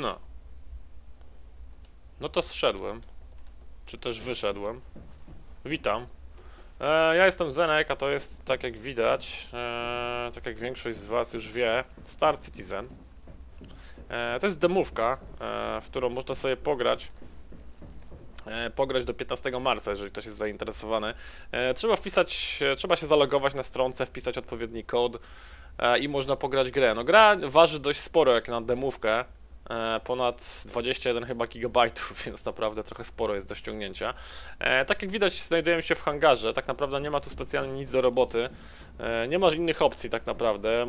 No. No to zszedłem. Czy też wyszedłem. Witam. E, ja jestem Zenek, a to jest, tak jak widać, e, tak jak większość z was już wie, Star Citizen. E, to jest demówka, e, w którą można sobie pograć. E, pograć do 15 marca, jeżeli ktoś jest zainteresowany. E, trzeba wpisać, trzeba się zalogować na stronce, wpisać odpowiedni kod i można pograć grę. No gra waży dość sporo jak na demówkę. E, ponad 21 chyba gigabajtów, więc naprawdę trochę sporo jest do ściągnięcia. E, tak jak widać znajdujemy się w hangarze, tak naprawdę nie ma tu specjalnie nic do roboty. E, nie ma innych opcji tak naprawdę.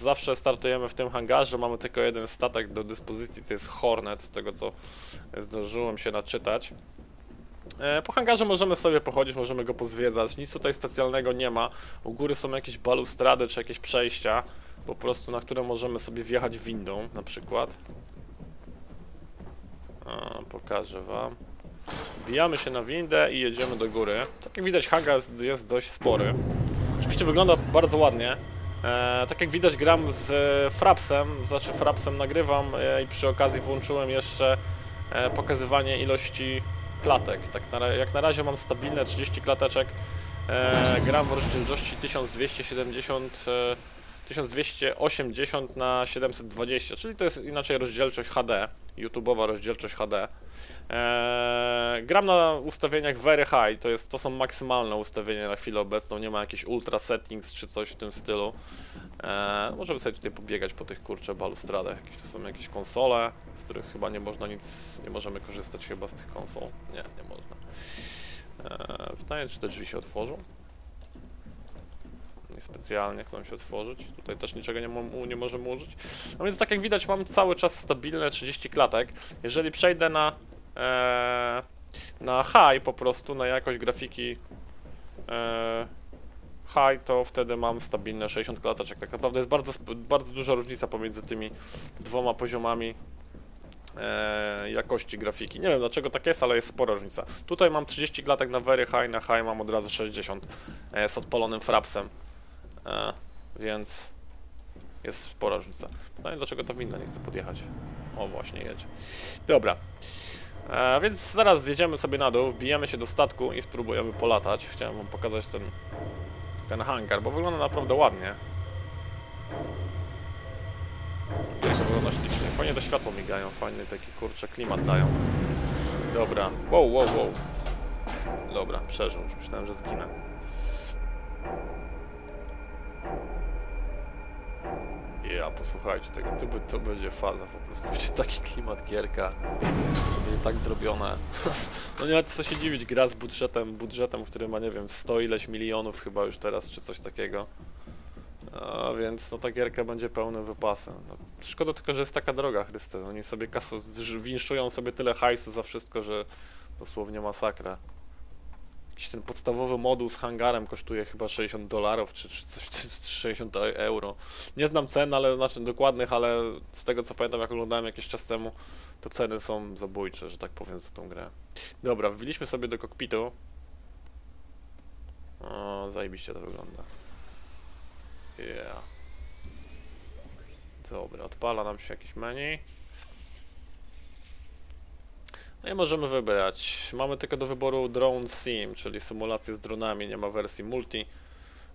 Zawsze startujemy w tym hangarze, mamy tylko jeden statek do dyspozycji, to jest Hornet, z tego co zdążyłem się naczytać. Po hangarze możemy sobie pochodzić, możemy go pozwiedzać, nic tutaj specjalnego nie ma. U góry są jakieś balustrady czy jakieś przejścia, po prostu na które możemy sobie wjechać windą na przykład. A, pokażę wam. Wbijamy się na windę i jedziemy do góry. Tak jak widać hangar jest, dość spory. Oczywiście wygląda bardzo ładnie. E, tak jak widać gram z Frapsem, znaczy Frapsem nagrywam e, i przy okazji włączyłem jeszcze e, pokazywanie ilości klatek. Tak na, jak na razie mam stabilne 30 klateczek. E, gram w rozdzielczości 1270 e, 1280 na 720, czyli to jest inaczej rozdzielczość HD, YouTube'owa rozdzielczość HD. Eee, gram na ustawieniach very high, to, jest, to są maksymalne ustawienia na chwilę obecną, nie ma jakichś ultra settings czy coś w tym stylu. Eee, możemy sobie tutaj pobiegać po tych kurczę balustradach, jakieś to są jakieś konsole, z których chyba nie można nic, nie możemy korzystać chyba z tych konsol. Nie, nie można. Eee, pytanie, czy te drzwi się otworzą? Niespecjalnie chcą się otworzyć. Tutaj też niczego nie, nie możemy użyć. No więc tak jak widać mam cały czas stabilne 30 klatek. Jeżeli przejdę na e, na high po prostu, na jakość grafiki e, high, to wtedy mam stabilne 60 klateczek. Tak naprawdę jest bardzo, bardzo duża różnica pomiędzy tymi dwoma poziomami e, jakości grafiki. Nie wiem dlaczego tak jest, ale jest spora różnica. Tutaj mam 30 klatek na very high, na high mam od razu 60 e, z odpalonym frapsem. E, więc jest spora różnica. Pytanie dlaczego ta winda nie chce podjechać. O właśnie jedzie. Dobra. E, więc zaraz zjedziemy sobie na dół, wbijemy się do statku i spróbujemy polatać. Chciałem wam pokazać ten, ten hangar, bo wygląda naprawdę ładnie. Wygląda ślicznie. Fajnie to światło migają, fajny taki kurczę klimat dają. Dobra. Wow, wow, wow. Dobra, przeżył. Już myślałem, że zginę. Ja, posłuchajcie, tego, to, by- to będzie faza po prostu. Będzie taki klimat gierka. To będzie tak zrobione. no nie ma co się dziwić, gra z budżetem, budżetem, który ma, nie wiem, 100 ileś milionów chyba już teraz, czy coś takiego. A więc no ta gierka będzie pełnym wypasem. No, szkoda tylko, że jest taka droga, Chryste. Oni sobie kasu, winszują sobie tyle hajsu za wszystko, że dosłownie masakra. Jakiś ten podstawowy moduł z hangarem kosztuje chyba 60 dolarów, czy, czy coś, czy 60 e- euro. Nie znam cen, ale znaczy dokładnych, ale z tego co pamiętam, jak oglądałem jakiś czas temu, to ceny są zabójcze, że tak powiem, za tą grę. Dobra, wbiliśmy sobie do kokpitu. O, zajebiście to wygląda. Yeah. Dobra, odpala nam się jakieś menu. No i możemy wybrać. Mamy tylko do wyboru Drone Sim, czyli symulację z dronami, nie ma wersji multi.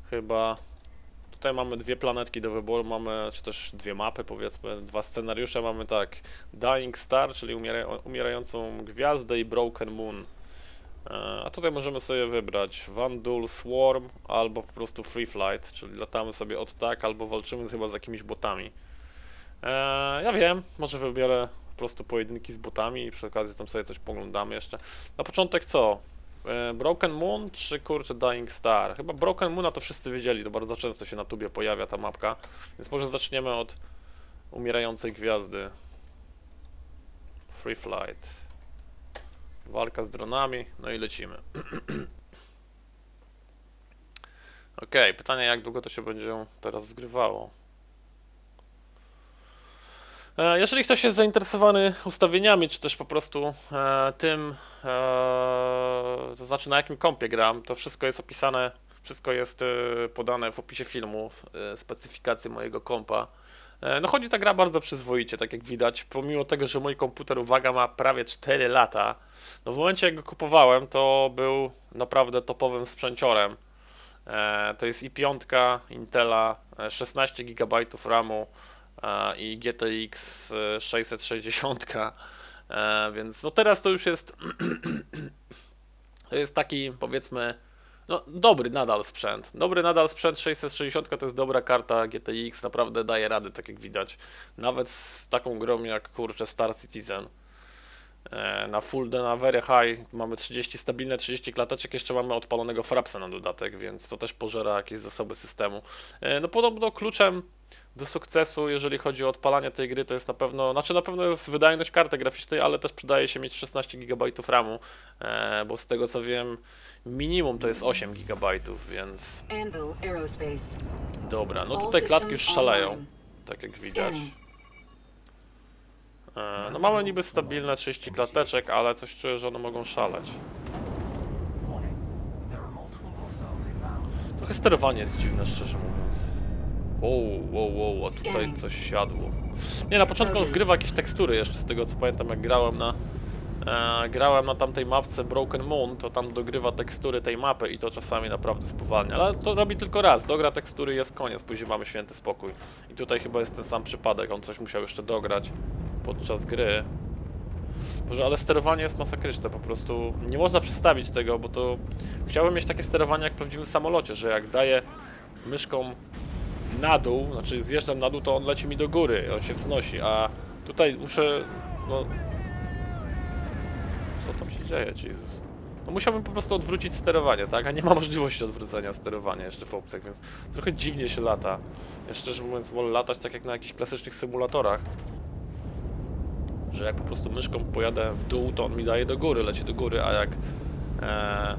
Chyba. Tutaj mamy dwie planetki do wyboru, mamy, czy też dwie mapy powiedzmy, dwa scenariusze. Mamy tak, Dying Star, czyli umiera, umierającą gwiazdę i Broken Moon. E, A tutaj możemy sobie wybrać Vandal Swarm albo po prostu Free Flight, czyli latamy sobie od tak, albo walczymy chyba z jakimiś botami. E, ja wiem, może wybiorę po prostu pojedynki z botami i przy okazji tam sobie coś poglądamy jeszcze. Na początek co? E, Broken Moon czy kurczę Dying Star? Chyba Broken Moona to wszyscy wiedzieli, to bardzo często się na tubie pojawia ta mapka, więc może zaczniemy od umierającej gwiazdy. Free Flight. Walka z dronami, no i lecimy. Okej, pytanie jak długo to się będzie teraz wgrywało. E, Jeżeli ktoś jest zainteresowany ustawieniami, czy też po prostu e, tym, e, to znaczy na jakim kompie gram, to wszystko jest opisane, wszystko jest podane w opisie filmu, specyfikacje mojego kompa. No chodzi ta gra bardzo przyzwoicie, tak jak widać, pomimo tego, że mój komputer, uwaga, ma prawie 4 lata, no w momencie jak go kupowałem, to był naprawdę topowym sprzęciorem. To jest i5 Intela, e, 16 GB RAMu i GTX e, 660, e, więc no teraz to już jest to jest taki powiedzmy no, dobry nadal sprzęt. Dobry nadal sprzęt 660 to jest dobra karta GTX, naprawdę daje rady, tak jak widać. Nawet z taką grą jak kurczę Star Citizen. E, Na full, na very high mamy 30 stabilne 30 klateczek, jeszcze mamy odpalonego Frapsa na dodatek, więc to też pożera jakieś zasoby systemu. E, No podobno kluczem do sukcesu, jeżeli chodzi o odpalanie tej gry, to jest na pewno, znaczy na pewno jest wydajność karty graficznej, ale też przydaje się mieć 16 GB RAMu, e, bo z tego co wiem, minimum to jest 8 GB, więc dobra, no tutaj klatki już szaleją, tak jak widać. E, No mamy niby stabilne 30 klateczek, ale coś czuję, że one mogą szaleć. Trochę sterowanie jest dziwne, szczerze mówiąc. Wow, wow, wow, a tutaj coś siadło. Nie, na początku on wgrywa jakieś tekstury jeszcze, z tego co pamiętam, jak grałem na... E, grałem na tamtej mapce Broken Moon, to tam dogrywa tekstury tej mapy i to czasami naprawdę spowalnia, ale to robi tylko raz, dogra tekstury jest koniec, później mamy święty spokój. I tutaj chyba jest ten sam przypadek, on coś musiał jeszcze dograć podczas gry. Boże, ale sterowanie jest masakryczne, po prostu nie można przedstawić tego, bo to chciałbym mieć takie sterowanie jak w prawdziwym samolocie, że jak daję myszką na dół, znaczy zjeżdżam na dół, to on leci mi do góry, on się wznosi, a tutaj muszę, no... Co tam się dzieje, Jezus? No musiałbym po prostu odwrócić sterowanie, tak? A nie ma możliwości odwrócenia sterowania jeszcze w opcjach, więc trochę dziwnie się lata. Ja szczerze mówiąc wolę latać tak jak na jakichś klasycznych symulatorach. Że jak po prostu myszką pojadę w dół, to on mi daje do góry, leci do góry, a jak... E...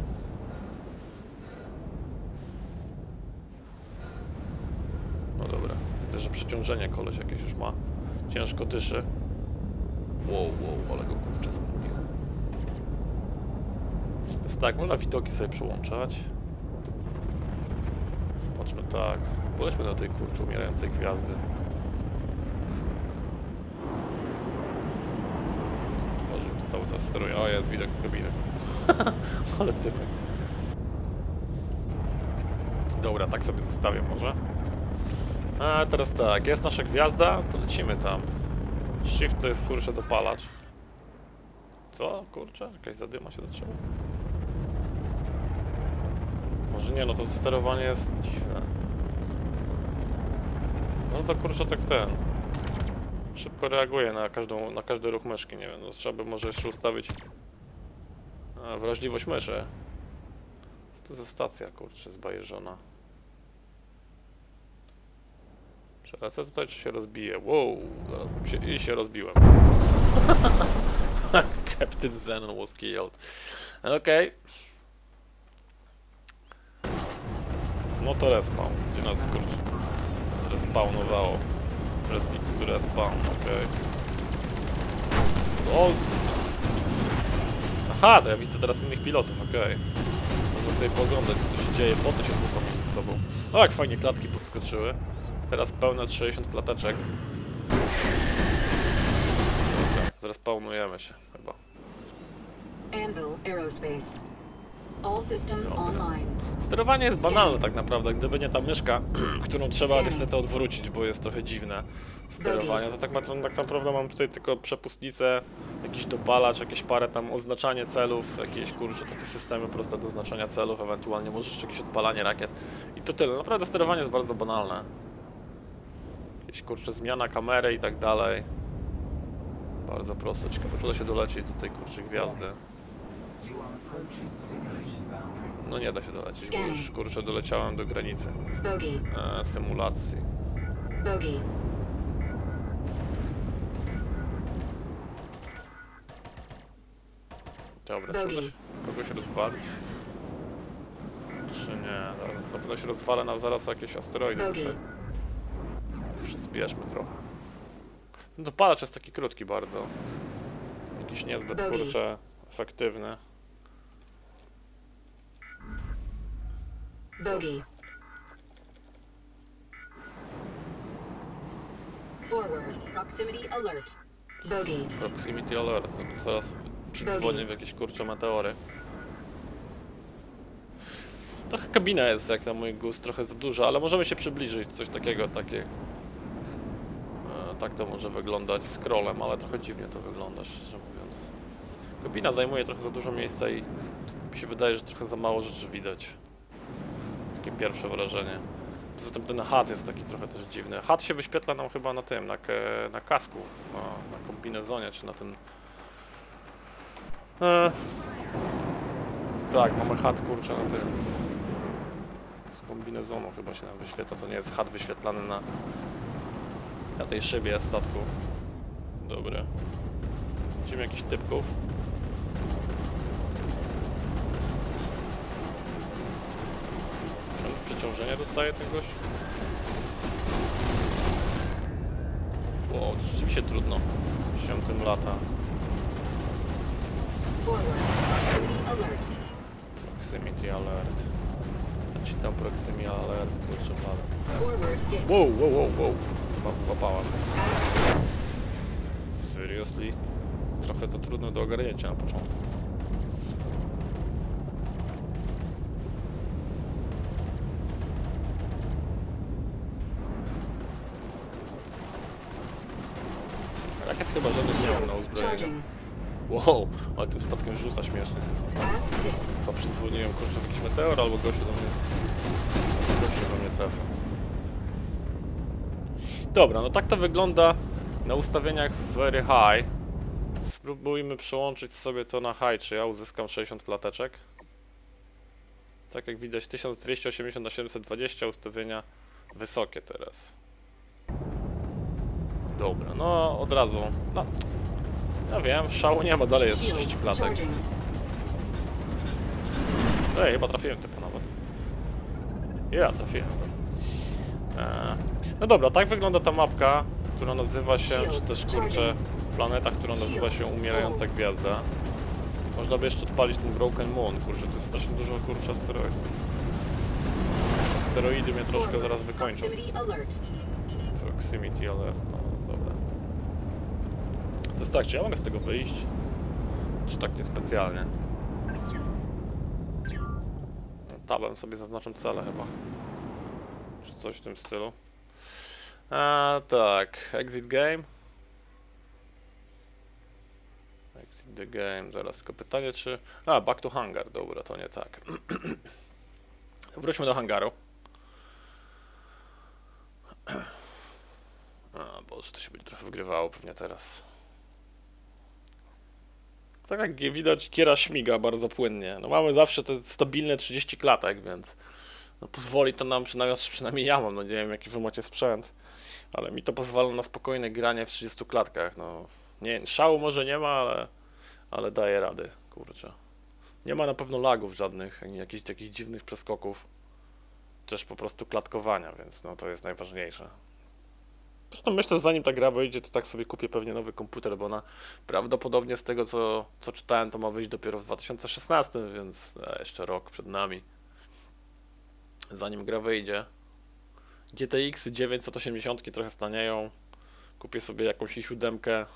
No dobra, widzę, że przeciążenie koleś jakieś już ma. Ciężko dyszy. Wow, wow, ale go kurczę zamówiło. Jest tak, można widoki sobie przyłączać. Zobaczmy tak. Polećmy do tej kurczę umierającej gwiazdy. Cały czas steruje. O, jest widok z kabiny. ale typek. Dobra, tak sobie zostawię może. A teraz tak, jest nasza gwiazda, to lecimy tam. Shift to jest kurczę dopalacz. Co? Kurczę? Jakaś zadyma się zaczęła? Może nie, no to sterowanie jest dziwne. No to kurczę tak ten. Szybko reaguje na każdą, na każdy ruch myszki, nie wiem, no trzeba by może jeszcze ustawić a, wrażliwość myszy. Co to za stacja, kurczę, zbajeżona. Przelecę tutaj, czy się rozbije? Wow, zaraz się, i się rozbiłem. Captain Zenon was killed. Okej. No to respawn. Gdzie nas skurcz? Zrespawnowało. Press X to respawn, okej. O! Aha, to ja widzę teraz innych pilotów, okej. Można sobie pooglądać, co tu się dzieje, po to się chłopaki ze sobą. O, jak fajnie klatki podskoczyły. Teraz pełne 60 klateczek. Dobra, zrespawnujemy się chyba. Anvil Aerospace. Sterowanie jest banalne tak naprawdę, gdyby nie ta myszka, którą trzeba niestety odwrócić, bo jest trochę dziwne sterowanie, to tak, ma, tak naprawdę mam tutaj tylko przepustnicę, jakiś dopalacz, jakieś parę tam oznaczanie celów, jakieś kurczę takie systemy proste do oznaczania celów, ewentualnie może jeszcze jakieś odpalanie rakiet i to tyle. Naprawdę sterowanie jest bardzo banalne. Jakieś kurczę zmiana kamery i tak dalej. Bardzo proste, ciekawe czy uda się dolecieć do tej kurczę gwiazdy. No nie da się dolecieć, bo już kurczę doleciałem do granicy. E, symulacji. Dobra, czy uda się kogoś rozwalić? Czy nie? Dobra, Na pewno się rozwalę nam zaraz jakieś asteroidy. Przyspieszmy trochę. Ten dopalacz jest taki krótki bardzo. Jakiś niezbyt kurczę efektywny. Bogey. Forward. Proximity alert. Bogey. Proximity alert. Zaraz przydzwonię w jakieś kurcze meteory. Trochę kabina jest jak na mój gust, trochę za duża, ale możemy się przybliżyć, coś takiego, takie... E, tak to może wyglądać scrollem, ale trochę dziwnie to wygląda, szczerze mówiąc. Kabina zajmuje trochę za dużo miejsca i mi się wydaje, że trochę za mało rzeczy widać. Pierwsze wrażenie. Poza tym ten HUD jest taki trochę też dziwny. HUD się wyświetla nam chyba na tym, na, na kasku, na, na kombinezonie, czy na tym... E... Tak, mamy HUD kurczę na tym. Z kombinezonu chyba się nam wyświetla, to nie jest HUD wyświetlany na, na tej szybie statku. Dobra. Widzimy jakichś typków. Przeciążenie dostaje ten gość? Wow, rzeczywiście trudno. Się tym lata. Forward. Proximity alert. Ja ci tam proximity alert, kurczę hit. Wow, wow, wow, wow. Ła- Łapałem. Seriously? Trochę to trudne do ogarnięcia na początku. Rakiet chyba żadnych nie mam na uzbrojeniu. Wow, ale tym statkiem rzuca śmiesznie. Chyba przydzwoniłem kurczę jakiś meteor albo gościu do mnie. Gościu do mnie trafił. Dobra, no tak to wygląda na ustawieniach Very High. Spróbujmy przełączyć sobie to na High, czy ja uzyskam 60 klateczek. Tak jak widać 1280 na 720 ustawienia wysokie teraz. Dobra, no od razu. No, ja wiem, szału nie ma, dalej jest 30 Shields klatek. charging. Ej, chyba trafiłem typu nawet. Ja trafiłem. Eee, no dobra, tak wygląda ta mapka, która nazywa się, czy też kurczę, planeta, która nazywa się Umierająca Gwiazda. Można by jeszcze odpalić ten Broken Moon, kurczę, to jest strasznie dużo kurczę asteroidów. Asteroidy mnie troszkę zaraz wykończą. Proximity alert. No. Jest tak, czy ja mogę z tego wyjść? Czy tak niespecjalnie? No, Tabem sobie zaznaczam cele chyba. Czy coś w tym stylu. A tak, exit game. Exit the game, zaraz tylko pytanie czy... A, back to hangar, dobra, to nie tak. Wróćmy do hangaru. A, Boże, to się będzie trochę wygrywało pewnie teraz. Tak jak widać, kiera śmiga bardzo płynnie. No mamy zawsze te stabilne 30 klatek, więc no pozwoli to nam, przynajmniej, przynajmniej ja mam, no nie wiem jaki wy macie sprzęt, ale mi to pozwala na spokojne granie w 30 klatkach, no. Nie, szału może nie ma, ale, ale daje rady, kurczę. Nie ma na pewno lagów żadnych, ani jakichś takich dziwnych przeskoków. Też po prostu klatkowania, więc no to jest najważniejsze. Zresztą myślę, że zanim ta gra wyjdzie, to tak sobie kupię pewnie nowy komputer, bo ona prawdopodobnie z tego co, co czytałem, to ma wyjść dopiero w 2016, więc e, jeszcze rok przed nami. Zanim gra wyjdzie. GTX 980 trochę stanieją. Kupię sobie jakąś i7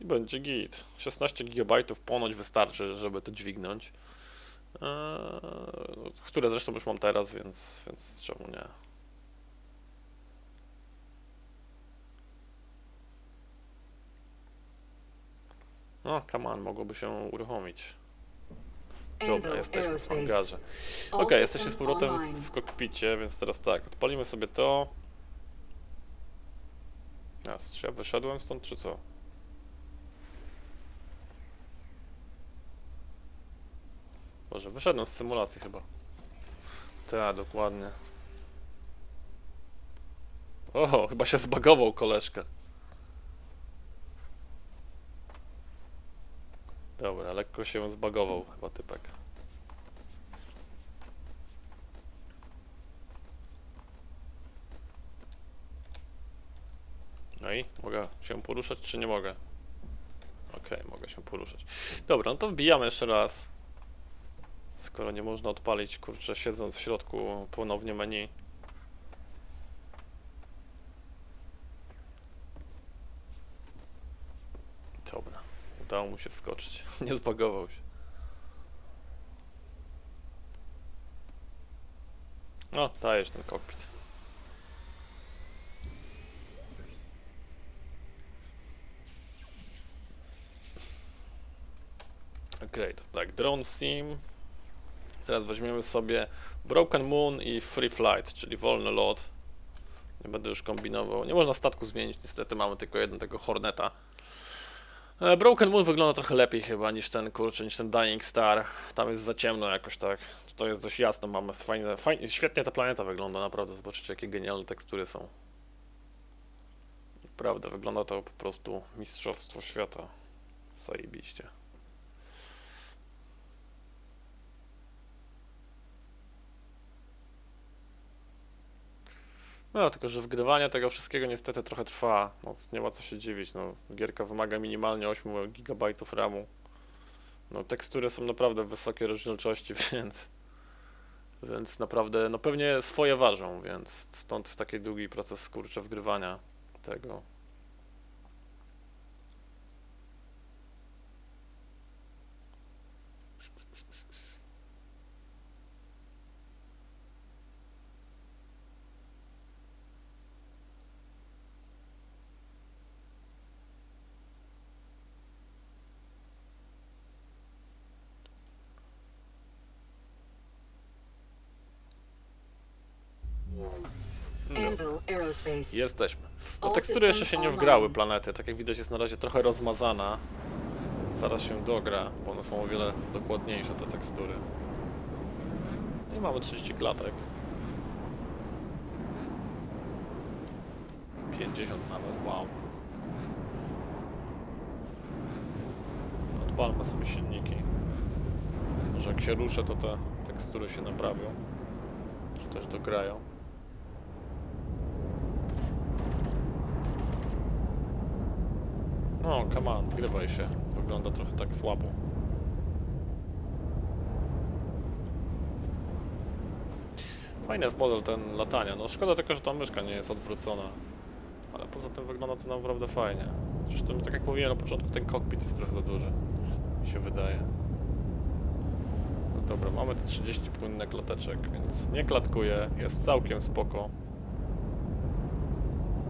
i będzie git. 16 GB ponoć wystarczy, żeby to dźwignąć. Eee, które zresztą już mam teraz, więc, więc czemu nie? No, come on, mogłoby się uruchomić. Dobra, jesteśmy w hangarze. Okej, jesteśmy z powrotem w kokpicie, więc teraz tak, odpalimy sobie to. A, czy ja wyszedłem stąd, czy co? Boże, wyszedłem z symulacji chyba. Tak, dokładnie. O, chyba się zbagował koleżka. Dobra, lekko się zbagował chyba typek. No i mogę się poruszać, czy nie mogę? Okej, mogę się poruszać. Dobra, no to wbijamy jeszcze raz. Skoro nie można odpalić, kurczę, siedząc w środku ponownie menu. Udało mu się wskoczyć. Nie zbagował się. No, dajesz ten kokpit. Okej, to tak, Drone Sim. Teraz weźmiemy sobie Broken Moon i Free Flight, czyli wolny lot. Nie będę już kombinował. Nie można statku zmienić, niestety mamy tylko jeden tego Horneta. E, Broken Moon wygląda trochę lepiej chyba niż ten kurczę, niż ten Dying Star. Tam jest za ciemno jakoś tak. To jest dość jasno, mamy fajne, fajnie, świetnie ta planeta wygląda, naprawdę. Zobaczycie jakie genialne tekstury są. Naprawdę, wygląda to po prostu mistrzostwo świata. Zajebiście. No, tylko że wgrywanie tego wszystkiego niestety trochę trwa. No, nie ma co się dziwić. No, gierka wymaga minimalnie 8 GB RAMu. No, tekstury są naprawdę wysokiej rozdzielczości, więc. Więc naprawdę, no pewnie swoje ważą, więc stąd taki długi proces kurczę wgrywania tego. Anvil Aerospace. Jesteśmy. No tekstury jeszcze się nie wgrały planety, tak jak widać jest na razie trochę rozmazana. Zaraz się dogra, bo one są o wiele dokładniejsze te tekstury. I mamy 30 klatek. 50 nawet, wow. Odpalmy sobie silniki. Może jak się ruszę, to te tekstury się naprawią. Czy też dograją. No, come on, grywaj się. Wygląda trochę tak słabo. Fajny jest model ten latania. No szkoda tylko, że ta myszka nie jest odwrócona. Ale poza tym wygląda to naprawdę fajnie. Zresztą, tak jak mówiłem na początku, ten kokpit jest trochę za duży. Mi się wydaje. No dobra, mamy te 30 płynnych klateczek, więc nie klatkuje. Jest całkiem spoko.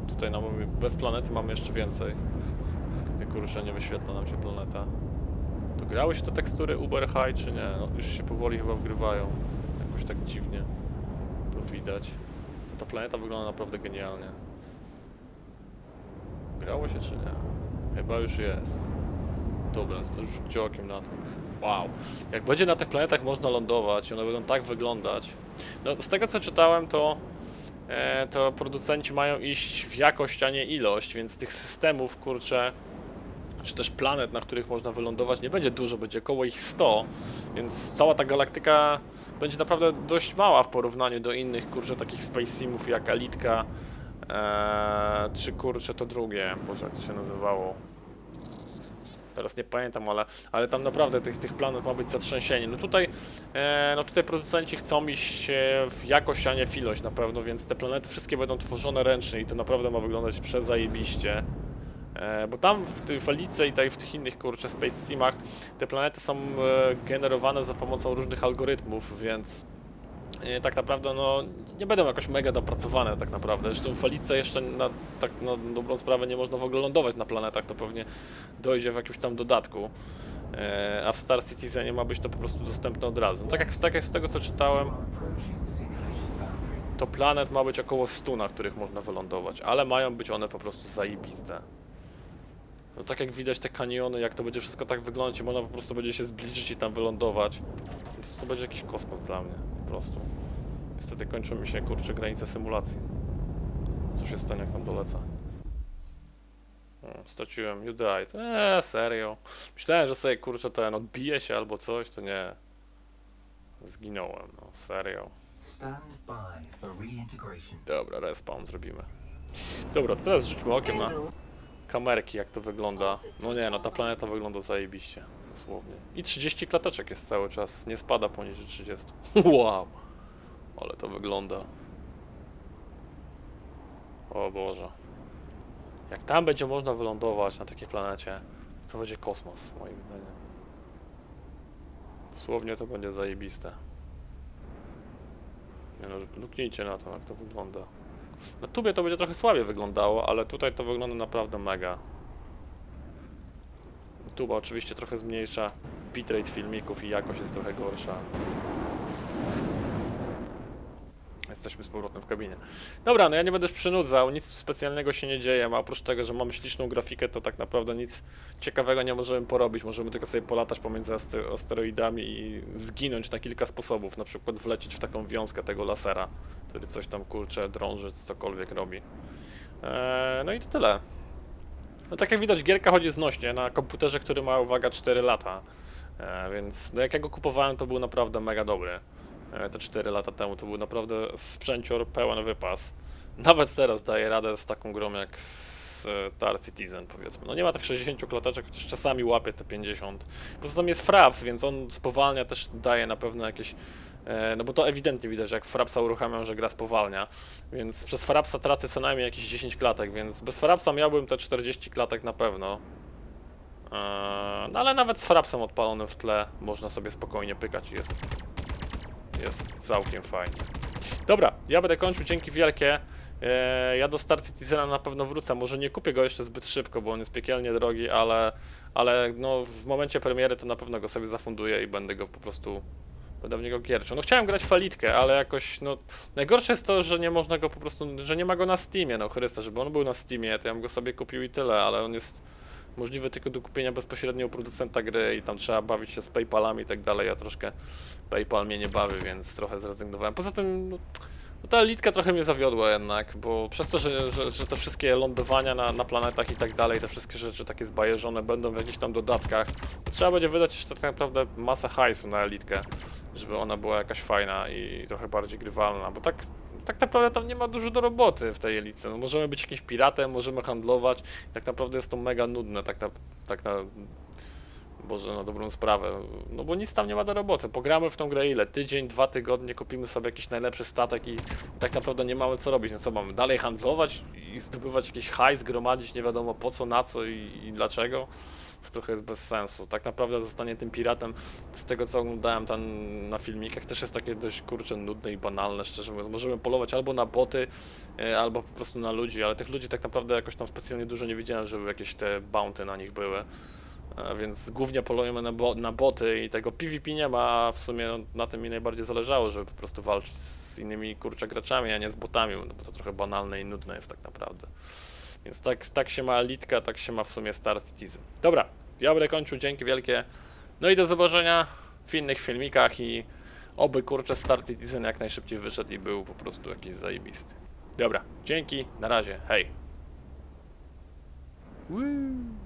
Tutaj na mamy, bez planety mamy jeszcze więcej. Gdy kurczę nie wyświetla nam się planeta. Dograły się te tekstury Uber High czy nie? No, już się powoli chyba wgrywają. Jakoś tak dziwnie. To widać. Ta planeta wygląda naprawdę genialnie. Grało się czy nie? Chyba już jest. Dobra, rzućcie okiem na to. Wow. Jak będzie na tych planetach można lądować one będą tak wyglądać. No, z tego co czytałem, to e, to producenci mają iść w jakość, a nie ilość, więc tych systemów, kurczę, czy też planet, na których można wylądować, nie będzie dużo, będzie około ich 100, więc cała ta galaktyka będzie naprawdę dość mała w porównaniu do innych, kurczę, takich space simów jak Elitka, e, czy kurczę to drugie, boże jak to się nazywało. Teraz nie pamiętam, ale, ale tam naprawdę tych, tych planet ma być zatrzęsienie. No tutaj, e, no tutaj producenci chcą iść e, w jakość, a nie w ilość na pewno, więc te planety wszystkie będą tworzone ręcznie i to naprawdę ma wyglądać przezajebiście. E, bo tam w tej Felice i tutaj w tych innych kurczę Space Simach te planety są e, generowane za pomocą różnych algorytmów, więc e, tak naprawdę no nie będą jakoś mega dopracowane tak naprawdę. Zresztą Felice jeszcze na tak na dobrą sprawę nie można w ogóle lądować na planetach, to pewnie dojdzie w jakimś tam dodatku. A w Star Citizenie ma być to po prostu dostępne od razu. No, tak, jak, tak jak z tego co czytałem, to planet ma być około 100, na których można wylądować, ale mają być one po prostu zajebiste. No tak jak widać te kaniony, jak to będzie wszystko tak wyglądać i można po prostu będzie się zbliżyć i tam wylądować, to, to będzie jakiś kosmos dla mnie, po prostu. Niestety kończą mi się, kurczę, granice symulacji. Co się stanie, jak tam dolecę? O, straciłem, you died. Eee, serio. Myślałem, że sobie, kurczę, ten odbije się albo coś, to nie. Zginąłem, no, serio. Stand by for reintegration. Dobra, respawn zrobimy. Dobra, to teraz rzućmy okiem na. Kamerki, jak to wygląda. No nie, no ta planeta wygląda zajebiście, dosłownie. I 30 klateczek jest cały czas, nie spada poniżej 30. Wow! Ale to wygląda. O Boże. Jak tam będzie można wylądować na takiej planecie, To będzie kosmos, moim zdaniem. Dosłownie to będzie zajebiste. Nie no, luknijcie na to, jak to wygląda. Na tubie to będzie trochę słabiej wyglądało, ale tutaj to wygląda naprawdę mega. Tuba oczywiście trochę zmniejsza bitrate filmików i jakość jest trochę gorsza. Jesteśmy z powrotem w kabinie. Dobra, no ja nie będę przynudzał, nic specjalnego się nie dzieje, a oprócz tego, że mamy śliczną grafikę, to tak naprawdę nic ciekawego nie możemy porobić. Możemy tylko sobie polatać pomiędzy aste- asteroidami i zginąć na kilka sposobów. Na przykład wlecieć w taką wiązkę tego lasera, który coś tam kurcze, drąży, cokolwiek robi. Eee, no i to tyle. No tak jak widać, gierka chodzi znośnie na komputerze, który ma, uwaga, 4 lata. E, więc no jak ja go kupowałem, to był naprawdę mega dobry. E, te 4 lata temu to był naprawdę sprzęcior pełen wypas. Nawet teraz daje radę z taką grą jak Star Citizen, powiedzmy. No nie ma tak 60 klateczek, chociaż czasami łapie te 50. Poza tym jest Fraps, więc on spowalnia też daje na pewno jakieś... E, no bo to ewidentnie widać, jak Frapsa uruchamiam, że gra spowalnia. Więc przez Frapsa tracę co najmniej jakieś 10 klatek, więc bez Frapsa miałbym te 40 klatek na pewno. No ale nawet z Frapsem odpalonym w tle można sobie spokojnie pykać i jest, jest całkiem fajnie. Dobra, ja będę kończył, dzięki wielkie. Eee, Ja do Star Citizena na pewno wrócę, może nie kupię go jeszcze zbyt szybko, bo on jest piekielnie drogi, ale, ale no, w momencie premiery to na pewno go sobie zafunduję i będę go po prostu Będę w niego gierczył. No chciałem grać falitkę, ale jakoś, no... Najgorsze jest to, że nie można go po prostu, że nie ma go na Steamie, no Chryste, żeby on był na Steamie, to ja bym go sobie kupił i tyle, ale on jest możliwy tylko do kupienia bezpośrednio u producenta gry i tam trzeba bawić się z Paypalami i tak dalej, ja troszkę Paypal mnie nie bawi, więc trochę zrezygnowałem. Poza tym, no, no ta elitka trochę mnie zawiodła jednak, bo przez to, że, że, że te wszystkie lądowania na, na planetach i tak dalej, te wszystkie rzeczy takie zbajeżone będą w jakichś tam dodatkach, to trzeba będzie wydać jeszcze tak naprawdę masę hajsu na elitkę, żeby ona była jakaś fajna i trochę bardziej grywalna, bo tak, tak naprawdę tam nie ma dużo do roboty w tej elice. No, możemy być jakimś piratem, możemy handlować tak naprawdę jest to mega nudne, tak na, tak na Boże, na dobrą sprawę. No bo nic tam nie ma do roboty. Pogramy w tą grę ile? Tydzień, dwa tygodnie, kupimy sobie jakiś najlepszy statek i tak naprawdę nie mamy co robić. No co mamy? Dalej handlować i zdobywać jakiś hajs, gromadzić nie wiadomo po co, na co i, i dlaczego? To trochę jest bez sensu. Tak naprawdę zostanie tym piratem, z tego co oglądałem tam na filmikach, też jest takie dość kurcze nudne i banalne, szczerze mówiąc. Możemy polować albo na boty, e, albo po prostu na ludzi, ale tych ludzi tak naprawdę jakoś tam specjalnie dużo nie widziałem, żeby jakieś te bounty na nich były. A więc głównie polujemy na, bo na boty i tego PvP nie ma, a w sumie na tym mi najbardziej zależało, żeby po prostu walczyć z innymi kurczę graczami, a nie z botami, no, bo to trochę banalne i nudne jest tak naprawdę. Więc tak, tak się ma Elitka, tak się ma w sumie Star Citizen. Dobra, ja będę kończył, dzięki wielkie. No i do zobaczenia w innych filmikach i oby kurczę Star Citizen jak najszybciej wyszedł i był po prostu jakiś zajebisty. Dobra, dzięki, na razie, hej. Woo.